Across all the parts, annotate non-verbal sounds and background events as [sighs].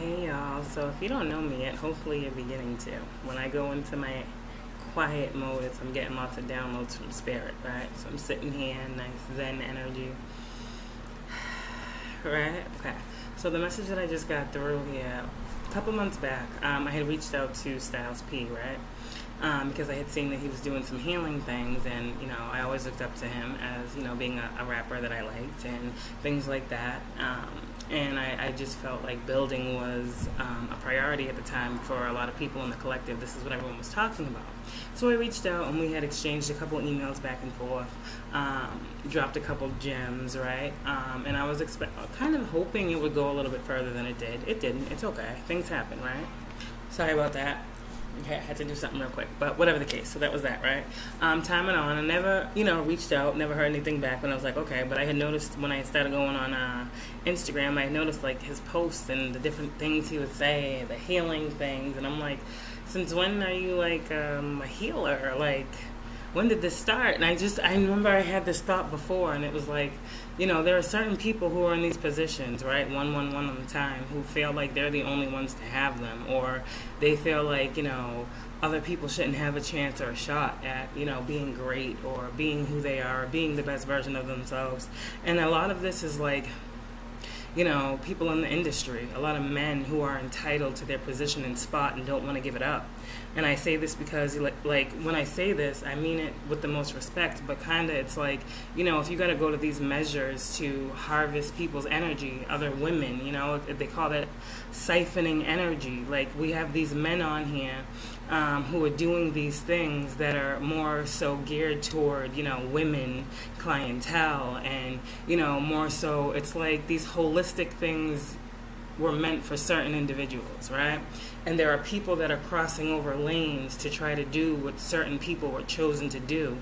Hey y'all, so if you don't know me yet, hopefully you're beginning to. When I go into my quiet mode, it's I'm getting lots of downloads from spirit, right? So I'm sitting here, nice zen energy. [sighs] Right? Okay. So the message that I just got through here, a couple months back, um, I had reached out to Styles P, right? Um, because I had seen that he was doing some healing things, and you know, I always looked up to him as you know being a, a rapper that I liked and things like that. Um, and I, I, just felt like building was um, a priority at the time for a lot of people in the collective. This is what everyone was talking about. So I reached out and we had exchanged a couple emails back and forth, um, dropped a couple gems, right? Um, and I was kind of hoping it would go a little bit further than it did. It didn't. It's okay. Things happen, right? Sorry about that. Okay, I had to do something real quick, but whatever the case. So that was that, right? Um, time and on, I never, you know, reached out, never heard anything back. When I was like, okay, but I had noticed when I started going on uh, Instagram, I noticed like his posts and the different things he would say, the healing things, and I'm like, since when are you like um, a healer? Like, when did this start? And I just, I remember I had this thought before, and it was like, you know, there are certain people who are in these positions, right, one, one, one at a time, who feel like they're the only ones to have them, or they feel like, you know, other people shouldn't have a chance or a shot at, you know, being great or being who they are, or being the best version of themselves. And a lot of this is like, you know, people in the industry, a lot of men who are entitled to their position and spot and don't want to give it up. And I say this because, like, when I say this, I mean it with the most respect, but kind of it's like, you know, if you got to go to these measures to harvest people's energy, other women, you know, they call that siphoning energy. Like, we have these men on here um, who are doing these things that are more so geared toward, you know, women clientele and, you know, more so it's like these holistic things were meant for certain individuals, right? And there are people that are crossing over lanes to try to do what certain people were chosen to do.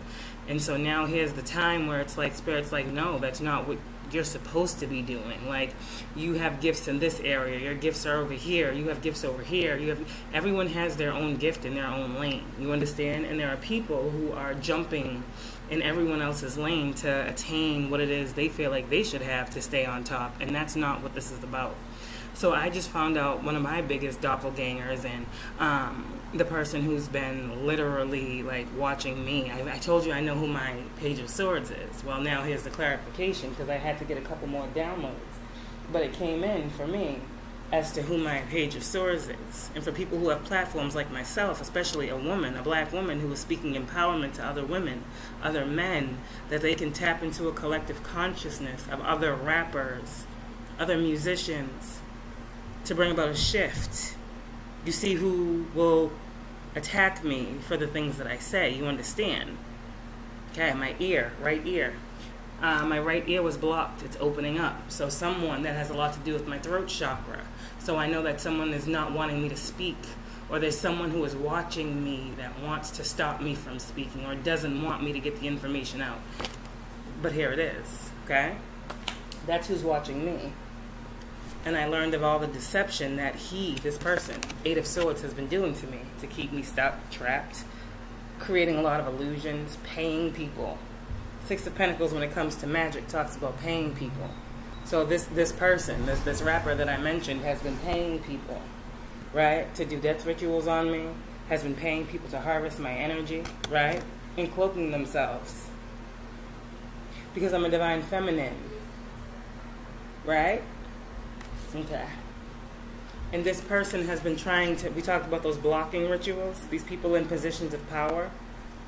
And so now here's the time where it's like Spirit's like, no, that's not what you're supposed to be doing. Like you have gifts in this area, your gifts are over here, you have gifts over here. You have everyone has their own gift in their own lane. You understand? And there are people who are jumping in everyone else's lane to attain what it is they feel like they should have to stay on top, and that's not what this is about. So I just found out one of my biggest doppelgangers and um, the person who's been literally like watching me. I, I, told you I know who my Page of Swords is. Well, now here's the clarification because I had to get a couple more downloads. But it came in for me as to who my Page of Swords is. And for people who have platforms like myself, especially a woman, a black woman who is speaking empowerment to other women, other men, that they can tap into a collective consciousness of other rappers, other musicians, to bring about a shift. You see who will attack me for the things that I say. You understand? Okay, my ear, right ear. Uh, my right ear was blocked. It's opening up. So someone that has a lot to do with my throat chakra. So I know that someone is not wanting me to speak or there's someone who is watching me that wants to stop me from speaking or doesn't want me to get the information out. But here it is, okay? That's who's watching me and I learned of all the deception that he, this person, Eight of Swords, has been doing to me to keep me stuck, trapped, creating a lot of illusions, paying people. Six of Pentacles, when it comes to magic, talks about paying people. So this this person, this this rapper that I mentioned, has been paying people, right, to do death rituals on me. Has been paying people to harvest my energy, right, and cloaking themselves because I'm a divine feminine, right? Okay. And this person has been trying to, we talked about those blocking rituals, these people in positions of power.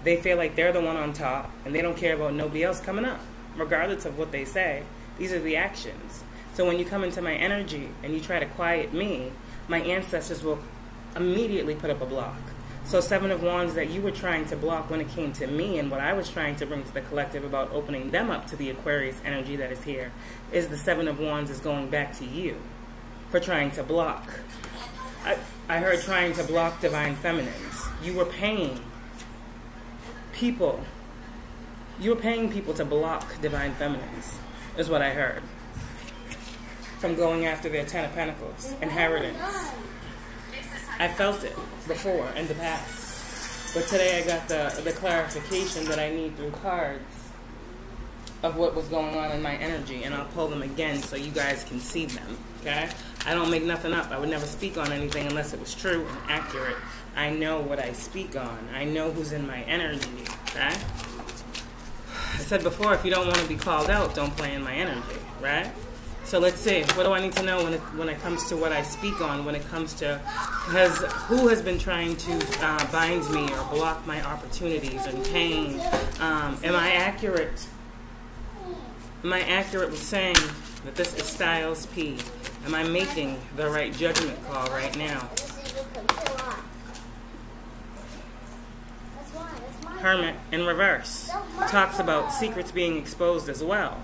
They feel like they're the one on top and they don't care about nobody else coming up, regardless of what they say. These are the actions. So when you come into my energy and you try to quiet me, my ancestors will immediately put up a block. So Seven of Wands that you were trying to block when it came to me and what I was trying to bring to the collective about opening them up to the Aquarius energy that is here is the Seven of Wands is going back to you for trying to block. I, I heard trying to block divine feminines. You were paying people. You were paying people to block divine feminines, is what I heard. From going after their Ten of Pentacles, inheritance. I felt it before in the past. But today I got the, the clarification that I need through cards. Of what was going on in my energy, and I'll pull them again so you guys can see them. Okay? I don't make nothing up. I would never speak on anything unless it was true and accurate. I know what I speak on. I know who's in my energy. Okay? I said before, if you don't want to be called out, don't play in my energy. Right? So let's see. What do I need to know when it when it comes to what I speak on? When it comes to has who has been trying to uh, bind me or block my opportunities and pain? Um, am I accurate? Am I accurate with saying that this is Styles P? Am I making the right judgment call right now? Hermit in reverse talks about secrets being exposed as well.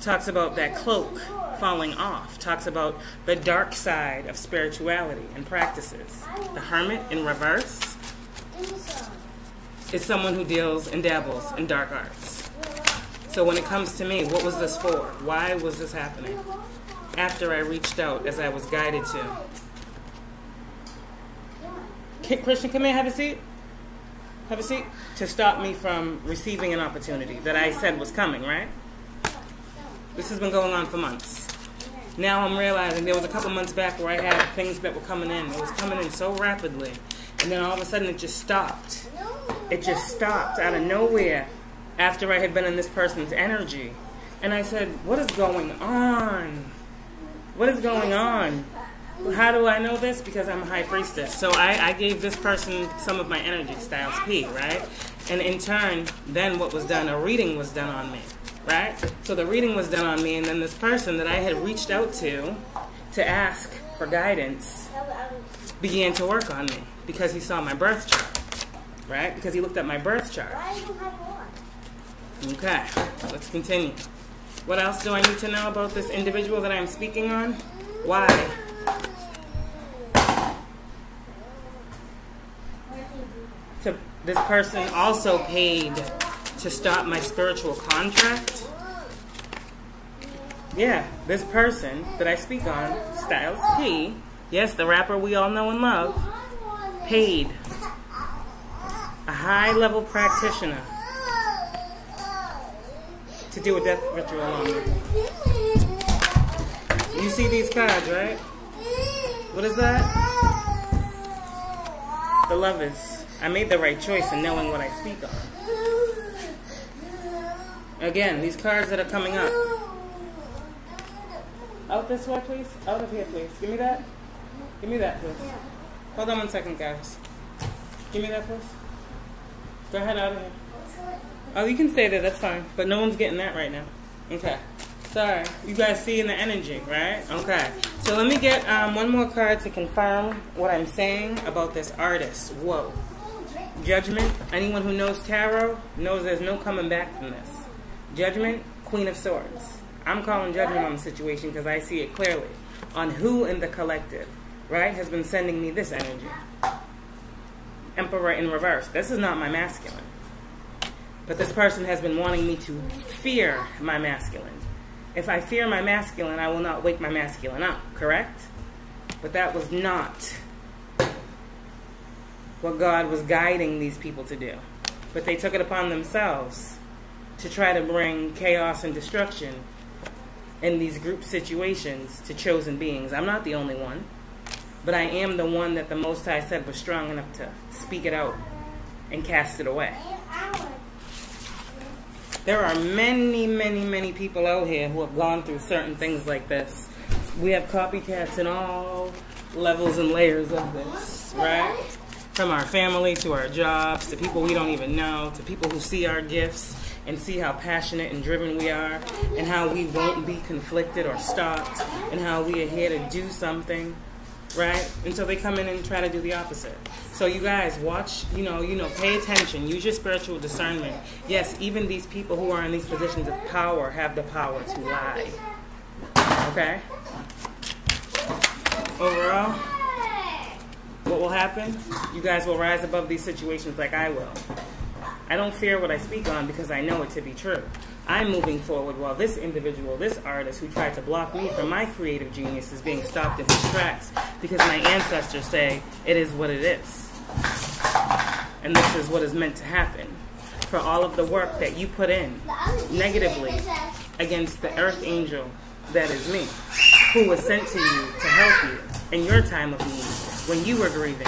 Talks about that cloak falling off. Talks about the dark side of spirituality and practices. The hermit in reverse is someone who deals and dabbles in dark arts. So when it comes to me, what was this for? Why was this happening? After I reached out as I was guided to. Christian, come here, have a seat. Have a seat. To stop me from receiving an opportunity that I said was coming, right? This has been going on for months. Now I'm realizing there was a couple months back where I had things that were coming in. It was coming in so rapidly. And then all of a sudden it just stopped. It just stopped out of nowhere after I had been in this person's energy. And I said, What is going on? What is going on? How do I know this? Because I'm a high priestess. So I, I gave this person some of my energy, Styles P, right? And in turn, then what was done? A reading was done on me right? So the reading was done on me, and then this person that I had reached out to to ask for guidance began to work on me because he saw my birth chart, right? Because he looked at my birth chart. Okay, let's continue. What else do I need to know about this individual that I'm speaking on? Why? To, this person also paid to stop my spiritual contract? Yeah, this person that I speak on, Styles P, yes, the rapper we all know and love, paid a high level practitioner to do a death ritual on me. You see these cards, right? What is that? The lovers. I made the right choice in knowing what I speak on. Again, these cards that are coming up. Out this way, please. Out of here, please. Give me that. Give me that, please. Hold on one second, guys. Give me that, please. Go ahead out of here. Oh, you can stay there. That's fine. But no one's getting that right now. Okay. Sorry. You guys see in the energy, right? Okay. So let me get um, one more card to confirm what I'm saying about this artist. Whoa. Judgment. Anyone who knows tarot knows there's no coming back from this. Judgment, Queen of Swords. I'm calling judgment on the situation because I see it clearly on who in the collective, right, has been sending me this energy. Emperor in reverse. This is not my masculine. But this person has been wanting me to fear my masculine. If I fear my masculine, I will not wake my masculine up, correct? But that was not what God was guiding these people to do. But they took it upon themselves to try to bring chaos and destruction in these group situations to chosen beings. I'm not the only one, but I am the one that the Most High said was strong enough to speak it out and cast it away. There are many, many, many people out here who have gone through certain things like this. We have copycats in all levels and layers of this, right? From our family to our jobs to people we don't even know to people who see our gifts and see how passionate and driven we are and how we won't be conflicted or stopped and how we are here to do something right? And so they come in and try to do the opposite. So you guys watch you know you know pay attention. Use your spiritual discernment. Yes even these people who are in these positions of power have the power to lie. Okay? Overall what will happen? You guys will rise above these situations like i will. I don't fear what I speak on because I know it to be true. I'm moving forward while this individual, this artist who tried to block me from my creative genius is being stopped in his tracks because my ancestors say it is what it is. And this is what is meant to happen. for all of the work that you put in negatively against the earth angel that is me, who was sent to you to help you in your time of need when you were grieving.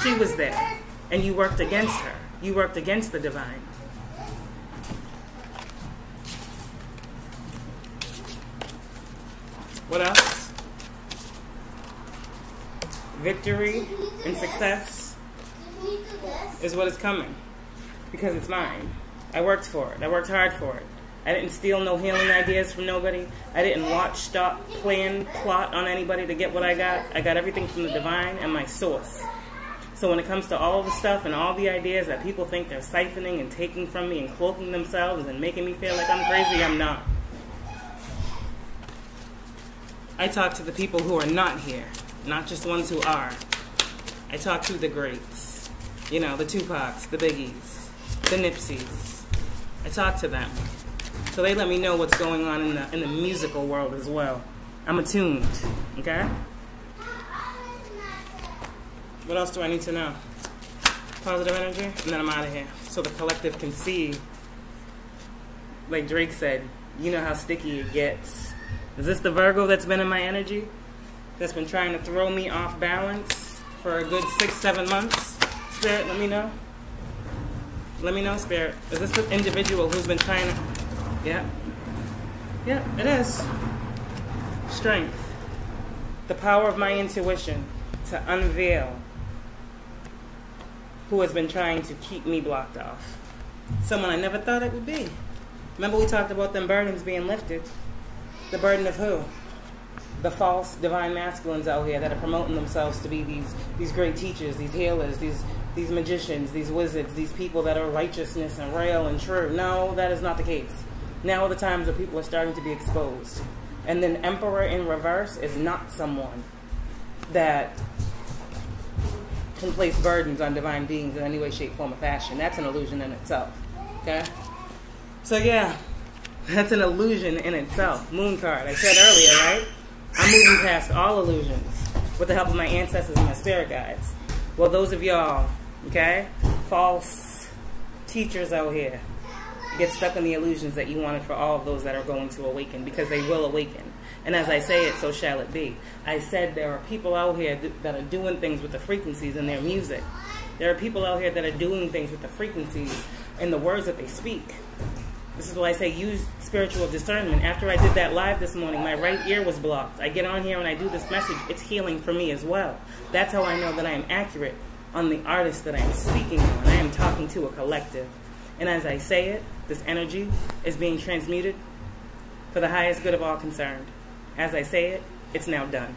She was there, and you worked against her. You worked against the divine. What else? Victory and success is what is coming because it's mine. I worked for it. I worked hard for it. I didn't steal no healing ideas from nobody. I didn't watch, stop, plan, plot on anybody to get what I got. I got everything from the divine and my source. So when it comes to all the stuff and all the ideas that people think they're siphoning and taking from me and cloaking themselves and making me feel like I'm crazy, I'm not. I talk to the people who are not here, not just ones who are. I talk to the greats, you know, the Tupacs, the Biggies, the Nipseys. I talk to them. So they let me know what's going on in the, in the musical world as well. I'm attuned, okay? What else do I need to know? Positive energy, and then I'm out of here. So the collective can see, like Drake said, you know how sticky it gets is this the Virgo that's been in my energy? That's been trying to throw me off balance for a good six, seven months? Spirit, let me know. Let me know, Spirit. Is this the individual who's been trying to... Yeah. Yeah, it is. Strength. The power of my intuition to unveil who has been trying to keep me blocked off. Someone I never thought it would be. Remember we talked about them burdens being lifted. The burden of who? The false divine masculines out here that are promoting themselves to be these these great teachers, these healers, these these magicians, these wizards, these people that are righteousness and real and true. No, that is not the case. Now are the times that people are starting to be exposed. And then Emperor in reverse is not someone that can place burdens on divine beings in any way, shape, form, or fashion. That's an illusion in itself. Okay? So yeah, that's an illusion in itself. Moon card. I said earlier, right? I'm moving past all illusions with the help of my ancestors and my spirit guides. Well, those of y'all, okay, false teachers out here, get stuck in the illusions that you wanted for all of those that are going to awaken because they will awaken. And as I say it, so shall it be. I said there are people out here that are doing things with the frequencies in their music. There are people out here that are doing things with the frequencies in the words that they speak. This is why I say use spiritual discernment. After I did that live this morning, my right ear was blocked. I get on here and I do this message. It's healing for me as well. That's how I know that I am accurate on the artist that I am speaking on. I am talking to a collective. And as I say it, this energy is being transmuted for the highest good of all concerned. As I say it, it's now done.